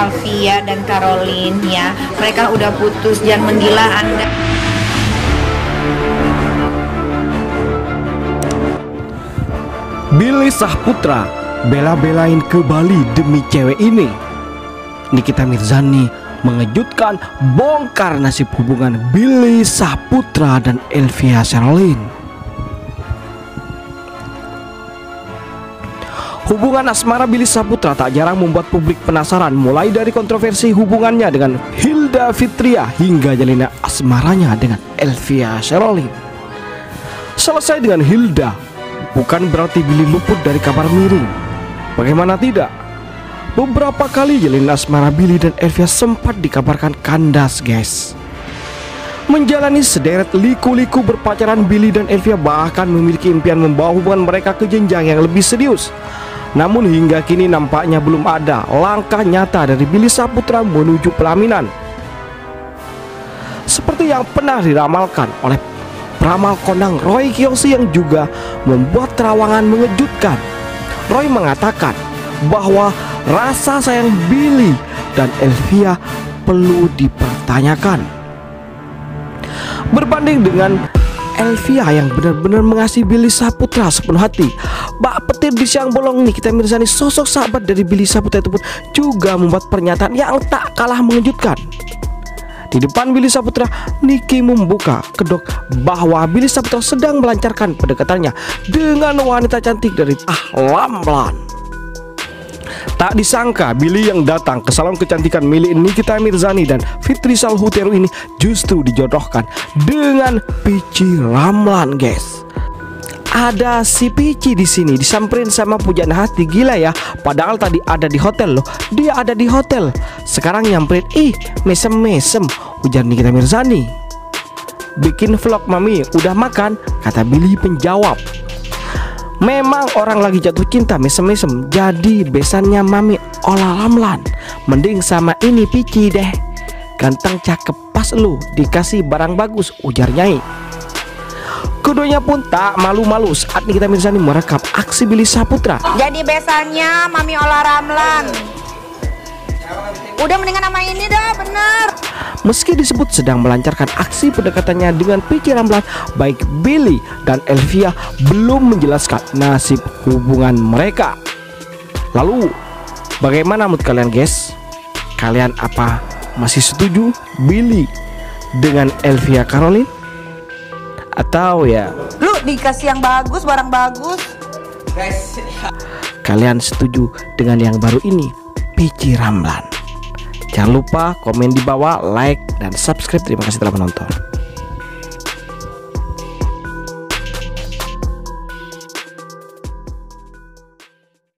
Alfia dan Caroline ya. Mereka udah putus, jangan menggila Anda. Billy Sahputra bela-belain ke Bali demi cewek ini. Nikita Mirzani mengejutkan bongkar nasib hubungan Billy Sahputra dan Elvia Sherlyn. Hubungan asmara Billy Saputra tak jarang membuat publik penasaran mulai dari kontroversi hubungannya dengan Hilda Fitria hingga jalina asmaranya dengan Elvia Sherlyn. Selesai dengan Hilda, bukan berarti Billy luput dari kabar miring. Bagaimana tidak? Beberapa kali jalin asmara Billy dan Elvia sempat dikabarkan kandas, guys. Menjalani sederet liku-liku berpacaran Billy dan Elvia bahkan memiliki impian membawa hubungan mereka ke jenjang yang lebih serius. Namun hingga kini nampaknya belum ada langkah nyata dari Billy Saputra menuju pelaminan. Seperti yang pernah diramalkan oleh peramal kondang Roy Kiyoshi yang juga membuat terawangan mengejutkan. Roy mengatakan bahwa rasa sayang Billy dan Elvia perlu dipertanyakan. Berbanding dengan Elvia yang benar-benar mengasihi Billy Saputra sepenuh hati. Bak petir di siang bolong nih kita mirsani sosok sahabat dari Billy Saputra itu pun juga membuat pernyataan yang tak kalah mengejutkan. Di depan Billy Saputra, Niki membuka kedok bahwa Billy Saputra sedang melancarkan pendekatannya dengan wanita cantik dari Ahlamlan. Tak disangka Billy yang datang ke salon kecantikan milik Nikita Mirzani dan Fitri Salhuteru ini justru dijodohkan dengan Pici Ramlan, guys. Ada si Pici di sini disamperin sama pujaan hati gila ya. Padahal tadi ada di hotel loh. Dia ada di hotel. Sekarang nyamperin, ih mesem-mesem ujar Nikita Mirzani. Bikin vlog mami, udah makan? Kata Billy penjawab. Memang orang lagi jatuh cinta mesem-mesem Jadi besannya mami olah lamlan Mending sama ini pici deh. Ganteng cakep pas lu Dikasih barang bagus ujar Nyai. Keduanya pun tak malu-malu saat Nikita Mirzani merekam aksi Billy Saputra. Jadi besannya mami olah ramlan Udah mendingan sama ini dah bener Meski disebut sedang melancarkan aksi pendekatannya dengan Pici Ramlan Baik Billy dan Elvia belum menjelaskan nasib hubungan mereka Lalu bagaimana menurut kalian guys? Kalian apa masih setuju Billy dengan Elvia Caroline? Atau ya Lu dikasih yang bagus, barang bagus kalian setuju dengan yang baru ini Pici Ramlan Jangan lupa komen di bawah, like, dan subscribe. Terima kasih telah menonton.